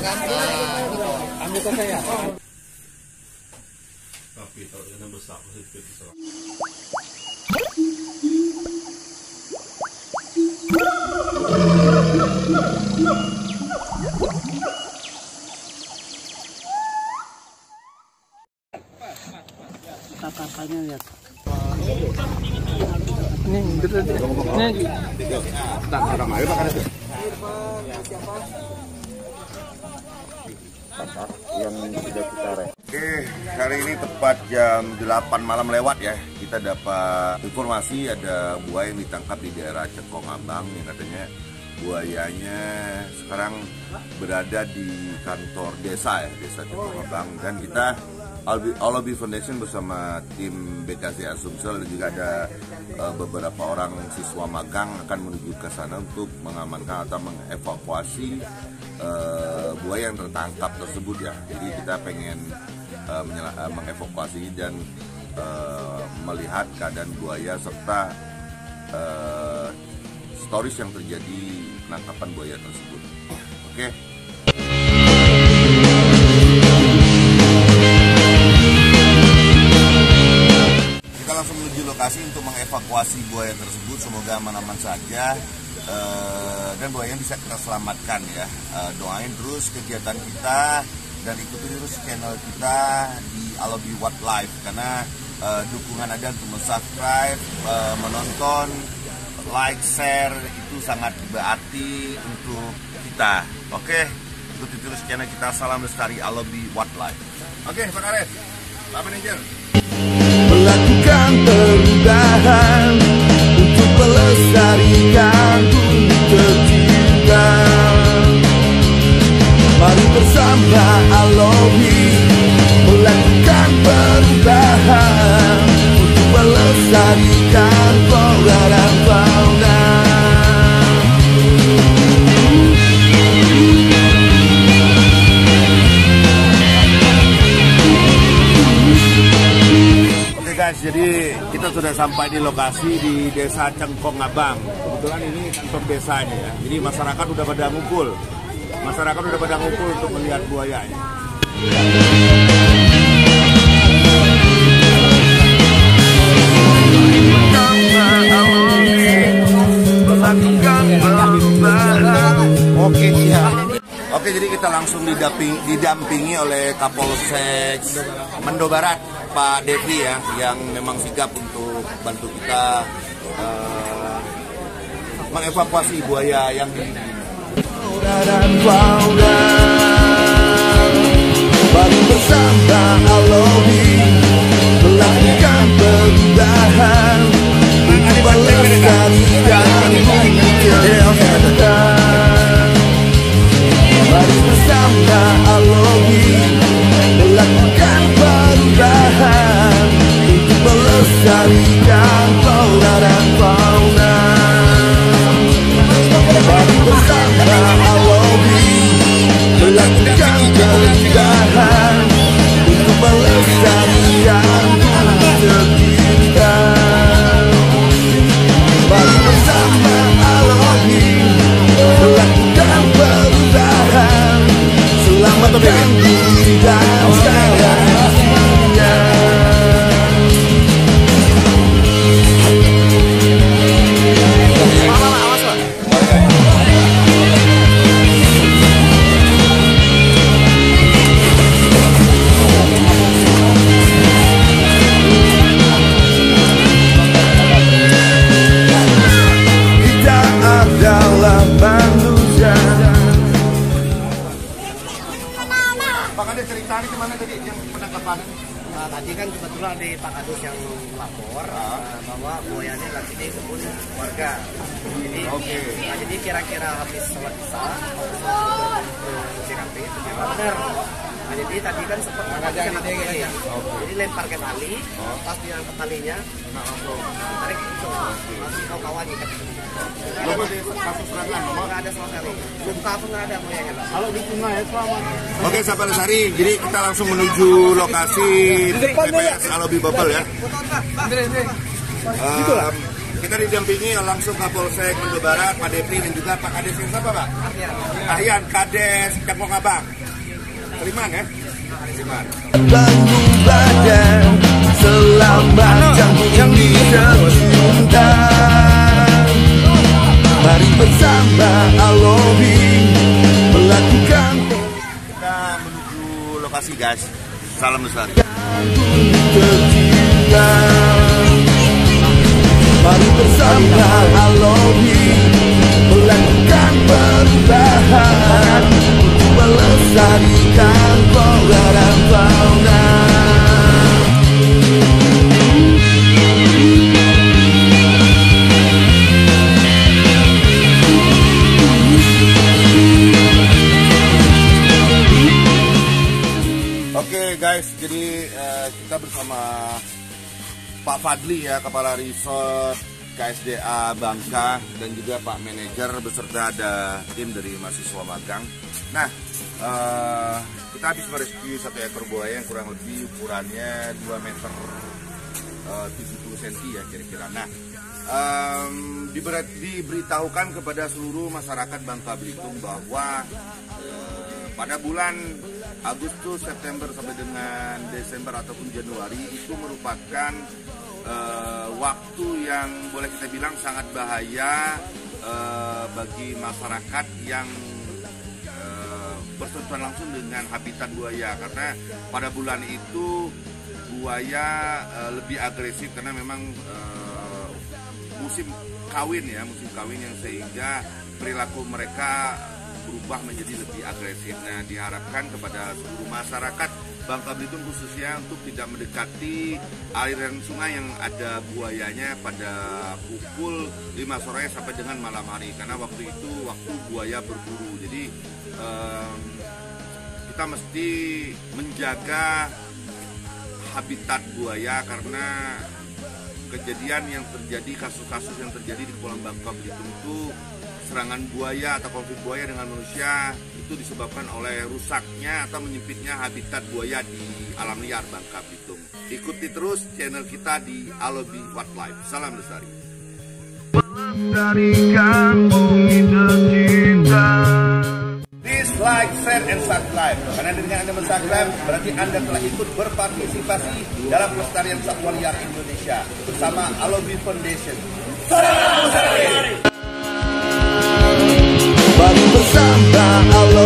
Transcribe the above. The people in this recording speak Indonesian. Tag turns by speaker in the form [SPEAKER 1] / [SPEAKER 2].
[SPEAKER 1] kan. Ambil ke saya.
[SPEAKER 2] Tapi kalau besar pasti bisa.
[SPEAKER 1] Kakaknya lihat. Ini, betul. Ini,
[SPEAKER 3] Tak orang air makan itu. Yang sudah kita rek. Oke, hari ini tepat jam 8 malam lewat ya. Kita dapat informasi ada buaya yang ditangkap di daerah Cekong Abang yang katanya buayanya sekarang berada di kantor desa ya, desa Cekong Abang dan kita Alobi Foundation bersama tim BKC Asumsel dan juga ada uh, beberapa orang siswa magang akan menuju ke sana untuk mengamankan atau mengevakuasi uh, buaya yang tertangkap tersebut ya. Jadi kita pengen uh, mengevakuasi dan uh, melihat keadaan buaya serta uh, stories yang terjadi penangkapan buaya tersebut. Oke. Okay? Lokasi untuk mengevakuasi buaya tersebut. Semoga aman-aman saja uh, dan buaya bisa kita selamatkan ya. Uh, doain terus kegiatan kita dan ikuti terus channel kita di Alobi Life karena uh, dukungan ada untuk subscribe, uh, menonton, like, share itu sangat berarti untuk kita. Oke, ikuti terus channel kita. Salam lestari Alobi Life. Oke, Pak Karet, Pak Manager melakukan perubahan sudah sampai di lokasi di Desa Cengkong Abang. Kebetulan ini kantor desanya ya. Jadi masyarakat sudah pada ngumpul. Masyarakat sudah pada ngumpul untuk melihat buaya ini. Oke, siap. Oke, jadi kita langsung didampingi, didampingi oleh Kapolsek Mendo Barat Pak Devi ya yang memang sigap untuk bantu kita uh, mengevakuasi buaya yang di melestarikan flora dan fauna Mari bersama Alobi Melakukan 你看
[SPEAKER 4] Pak Kadus yang melapor uh, bahwa buayanya lagi di kebun warga. Jadi, okay. nah, jadi kira-kira habis sholat isya, Cikampek, ternyata benar. Nah, jadi tadi kan sempat ada yang tali, ya. okay. jadi lempar ke tali, oh. pas dia angkat talinya, nah, tarik itu, masih kau kawan ikat.
[SPEAKER 3] Di kasus serangan,
[SPEAKER 4] nggak ada sama sekali. Luka pun nggak ada buayanya.
[SPEAKER 3] Kalau di sungai ya selama. Oke, sahabat Sari, jadi kita langsung menuju lokasi TPS Alobi Bubble ya. Um, kita didampingi langsung Kapolsek Mendo Barat, Pak Depri dan juga Pak Kades yang siapa Pak? Ahyan Kades Cangkong Abang. Teriman ya? Teriman.
[SPEAKER 5] Bangku badan Selamat yang dicinta Mari bersama Alobi Melakukan
[SPEAKER 3] Kita menuju lokasi guys. Salam besar.
[SPEAKER 5] Tercinta Mari bersama Alobi Melakukan perubahan melestarikan flora dan fauna.
[SPEAKER 3] Oke guys, jadi eh, kita bersama Pak Fadli ya, Kepala Resort KSDA Bangka dan juga Pak Manajer beserta ada tim dari mahasiswa magang. Nah, eh, kita habis merescue satu ekor buaya yang kurang lebih ukurannya 2 meter eh, 70 cm ya kira-kira. Nah, diber- diberitahukan kepada seluruh masyarakat Bangka Belitung bahwa eh, pada bulan Agustus, September sampai dengan Desember ataupun Januari itu merupakan eh, waktu yang boleh kita bilang sangat bahaya eh, bagi masyarakat yang eh, bersentuhan langsung dengan habitat buaya. Karena pada bulan itu buaya eh, lebih agresif karena memang eh, musim kawin ya musim kawin yang sehingga perilaku mereka berubah menjadi lebih agresif. Nah diharapkan kepada seluruh masyarakat Bangka Belitung khususnya untuk tidak mendekati aliran sungai yang ada buayanya pada pukul 5 sore sampai dengan malam hari karena waktu itu waktu buaya berburu. Jadi em, kita mesti menjaga habitat buaya karena kejadian yang terjadi kasus-kasus yang terjadi di Kepulauan Bangka Belitung itu serangan buaya atau konflik buaya dengan manusia itu disebabkan oleh rusaknya atau menyempitnya habitat buaya di alam liar Bangka Belitung. Ikuti terus channel kita di Alobi Wildlife. Salam lestari.
[SPEAKER 5] Melestarikan bumi tercinta
[SPEAKER 3] Please like, share, and subscribe. Karena dengan Anda subscribe, berarti Anda telah ikut berpartisipasi dalam pelestarian satwa liar Indonesia bersama Alobi Foundation.
[SPEAKER 5] Bagi bersama Allah